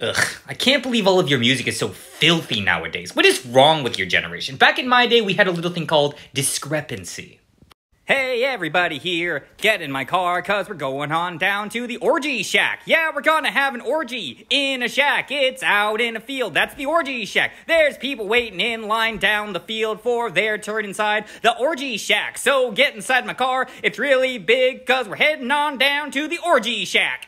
Ugh, I can't believe all of your music is so filthy nowadays. What is wrong with your generation? Back in my day, we had a little thing called discrepancy. Hey everybody here, get in my car cause we're going on down to the orgy shack. Yeah, we're gonna have an orgy in a shack. It's out in a field. That's the orgy shack. There's people waiting in line down the field for their turn inside the orgy shack. So get inside my car. It's really big cause we're heading on down to the orgy shack.